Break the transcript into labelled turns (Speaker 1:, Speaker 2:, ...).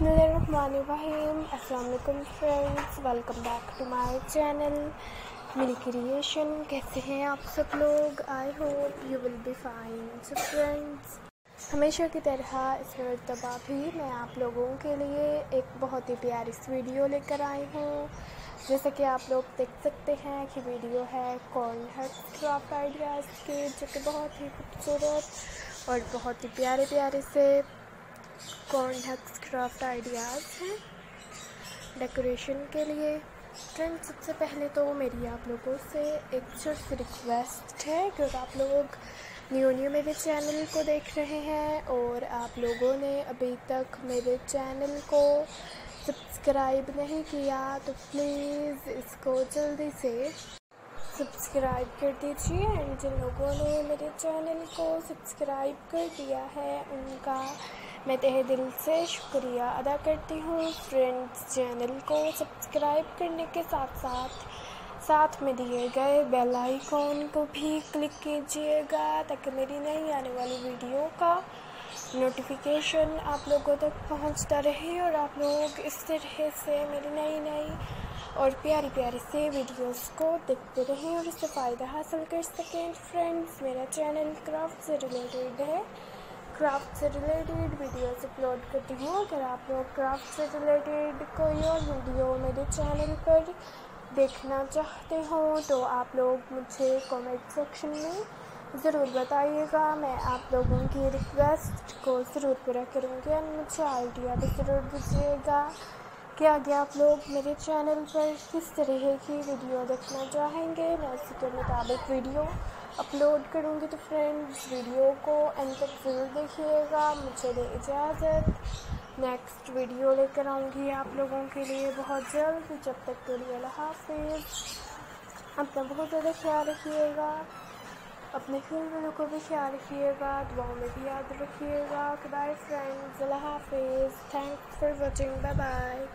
Speaker 1: Bismillahirrahmanirrahim Assalamualaikum friends, welcome back to my channel mini creation. कैसे हैं आप सब लोग? I hope you will be fine so friends हमेशा की तरह इस मरतबा भी मैं आप लोगों के लिए एक बहुत ही प्यारी सी वीडियो लेकर आई हूँ। जैसे कि आप लोग देख सकते हैं कि वीडियो है कॉर्न हट क्राफ्ट आइडियाज़ के, जो कि बहुत ही खूबसूरत और बहुत ही प्यारे प्यारे से कॉर्न हक्स क्राफ्ट आइडियाज़ हैं? डेकोरेशन के लिए। फ्रेंड सबसे पहले तो मेरी आप लोगों से एक छोटी सी रिक्वेस्ट है क्योंकि आप लोग न्यू न्यू मेरे चैनल को देख रहे हैं और आप लोगों ने अभी तक मेरे चैनल को सब्सक्राइब नहीं किया तो प्लीज़ इसको जल्दी से सब्सक्राइब कर दीजिए एंड जिन लोगों ने मेरे चैनल को सब्सक्राइब कर दिया है, उनका मैं तहे दिल से शुक्रिया अदा करती हूँ। फ्रेंड्स, चैनल को सब्सक्राइब करने के साथ साथ साथ में दिए गए बेल आइकॉन को भी क्लिक कीजिएगा ताकि मेरी नई आने वाली वीडियो का नोटिफिकेशन आप लोगों तक पहुँचता रहे और आप लोग इस तरह से मेरी नई नई और प्यारी प्यारी से वीडियोस को देखते रहें और इससे फ़ायदा हासिल कर सकें। फ्रेंड्स मेरा चैनल क्राफ्ट से रिलेटेड है। क्राफ्ट से रिलेटेड वीडियोस अपलोड करती हूँ। अगर आप लोग क्राफ्ट से रिलेटेड कोई और वीडियो मेरे चैनल पर देखना चाहते हो तो आप लोग मुझे कमेंट सेक्शन में ज़रूर बताइएगा, मैं आप लोगों की रिक्वेस्ट को ज़रूर पूरा करूँगी और मुझे आइडिया भी ज़रूर दीजिएगा कि आगे आप लोग मेरे चैनल पर किस तरह की वीडियो देखना चाहेंगे। मैं उसी के मुताबिक वीडियो अपलोड करूँगी तो फ्रेंड्स वीडियो को एंड तक ज़रूर देखिएगा। मुझे दे इजाज़त। नेक्स्ट वीडियो लेकर आऊँगी आप लोगों के लिए बहुत जल्द। जब तक के लिए हाफिज़। अपना बहुत ज़्यादा ख्याल रखिएगा। अपने खेल वालों को भी ख्याल रखिएगा, दुआओं में भी याद रखिएगा। बाय फ्रेंड्स अल्लाह हाफिज़. Thanks for watching bye bye